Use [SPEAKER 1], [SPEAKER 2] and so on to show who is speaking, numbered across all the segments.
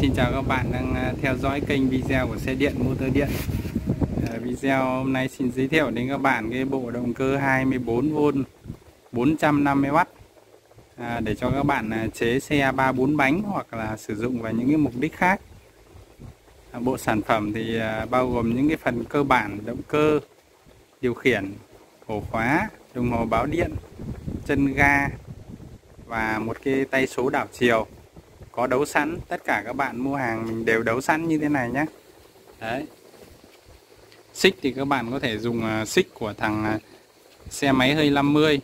[SPEAKER 1] xin chào các bạn đang à, theo dõi kênh video của xe điện motor điện. À, Video hôm nay xin giới thiệu đến các bạn cái bộ động cơ 24V 450W à, Để cho các bạn à, chế xe 3-4 bánh hoặc là sử dụng vào những cái mục đích khác. À, Bộ sản phẩm thì à, bao gồm những cái phần cơ bản động cơ, điều khiển, ổ khóa, đồng hồ báo điện, chân ga và một cái tay số đảo chiều có đấu sẵn tất cả các bạn mua hàng mình đều đấu sẵn như thế này nhé. Đấy. Xích thì các bạn có thể dùng uh, xích của thằng uh, xe máy hơi 50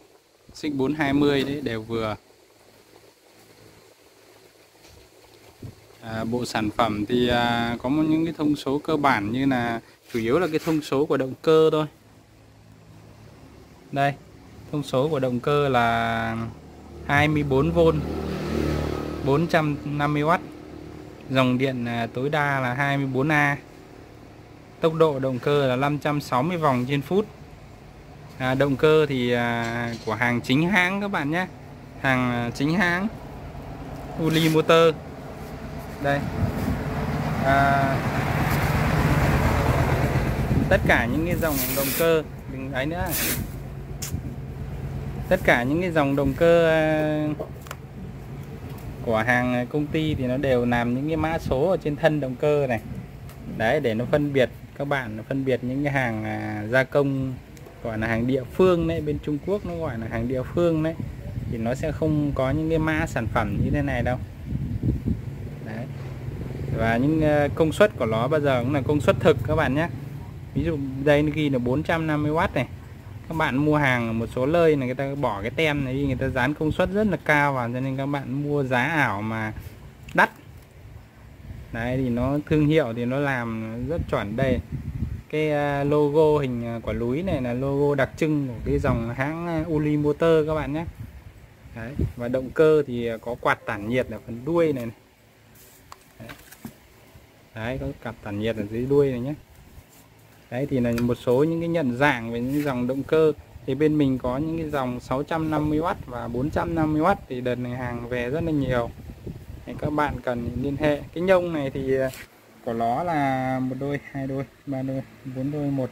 [SPEAKER 1] xích 420 đấy đều vừa. À, bộ sản phẩm thì à, có những cái thông số cơ bản như là chủ yếu là cái thông số của động cơ thôi. Đây thông số của động cơ là 24V 450W dòng điện à, tối đa là 24A tốc độ động cơ là 560 vòng trên phút. À, động cơ thì à, của hàng chính hãng các bạn nhé. Hàng à, chính hãng Uli Motor. Đây. À, tất cả những cái dòng động cơ đừng ấy nữa. Tất cả những cái dòng động cơ à, của hàng công ty thì nó đều làm những cái mã số ở trên thân động cơ này. Đấy để nó phân biệt các bạn phân biệt những cái hàng à, gia công gọi là hàng địa phương đấy bên Trung Quốc nó gọi là hàng địa phương đấy thì nó sẽ không có những cái mã sản phẩm như thế này đâu. Đấy. Và những à, công suất của nó bao giờ cũng là công suất thực các bạn nhé. Ví dụ đây nó ghi là 450W này các bạn mua hàng ở một số nơi là người ta bỏ cái tem này đi người ta dán công suất rất là cao vào cho nên các bạn mua giá ảo mà đắt đấy thì nó thương hiệu thì nó làm rất chuẩn đây cái à, logo hình à, quả núi này là logo đặc trưng của cái dòng hãng à, Uli Motor các bạn nhé đấy. và động cơ thì có quạt tản nhiệt ở phần đuôi này, này. Đấy. đấy có quạt tản nhiệt ở dưới đuôi này nhé đấy, thì là một số những cái nhận dạng về những dòng động cơ. Thì bên mình có những cái dòng 650W và 450W thì đợt này hàng về rất là nhiều. Thì các bạn cần liên hệ. Cái nhông này thì à, của nó là một đôi, hai đôi, ba đôi, bốn đôi, một.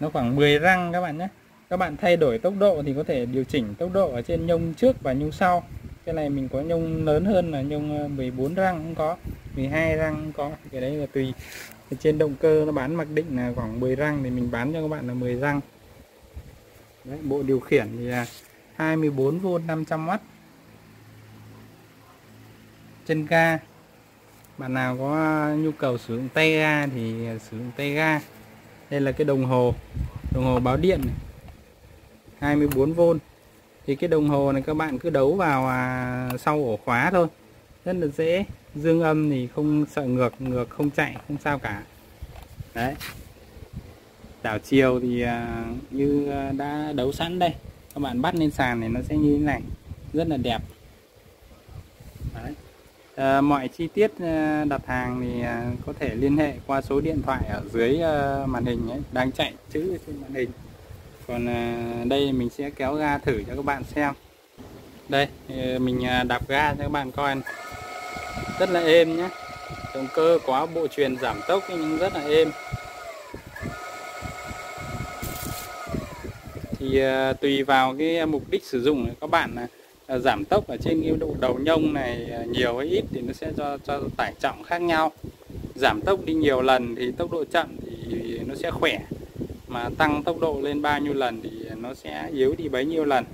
[SPEAKER 1] Nó khoảng 10 răng các bạn nhé. Các bạn thay đổi tốc độ thì có thể điều chỉnh tốc độ ở trên nhông trước và nhông sau. Cái này mình có nhông lớn hơn là nhông à, 14 răng cũng có 12 răng cũng có. Cái đấy là tùy trên động cơ nó bán mặc định là khoảng 10 răng thì mình bán cho các bạn là 10 răng. Đấy, bộ điều khiển thì là 24V 500W chân ga. Bạn nào có nhu cầu sử dụng tay ga thì sử dụng tay ga. Đây là cái đồng hồ đồng hồ báo điện này. 24V thì cái đồng hồ này các bạn cứ đấu vào à, sau ổ khóa thôi rất là dễ. Dương âm thì không sợ ngược ngược không chạy không sao cả. Đấy. Đảo chiều thì à, như à, đã đấu sẵn đây. Các bạn bắt lên sàn này nó sẽ như thế này. Rất là đẹp. Đấy. À, mọi chi tiết à, đặt hàng thì có thể liên hệ qua số điện thoại ở dưới màn hình ấy, đang chạy chữ trên màn hình. Còn đây mình sẽ kéo ga thử cho các bạn xem. Đây ờ, mình đạp ga cho các bạn coi này rất là êm nhé. Động cơ có bộ truyền giảm tốc nhưng rất là êm. Thì à, tùy vào cái mục đích sử dụng các bạn à, giảm tốc ở trên cái độ đầu nhông này à, nhiều hay ít thì nó sẽ cho cho tải trọng khác nhau. Giảm tốc đi nhiều lần thì tốc độ chậm thì nó sẽ khỏe, mà tăng tốc độ lên bao nhiêu lần thì nó sẽ yếu đi bấy nhiêu lần.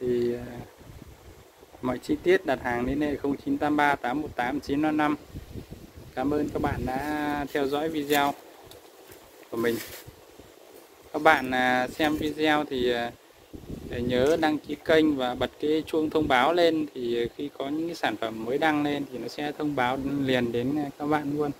[SPEAKER 1] Thì mọi chi tiết đặt hàng đến hệ 0983 818 955 Cảm ơn các bạn đã theo dõi video của mình. Các bạn à, xem video thì à, nhớ đăng ký kênh và bật cái chuông thông báo lên thì khi có những cái sản phẩm mới đăng lên thì nó sẽ thông báo liền đến các bạn luôn.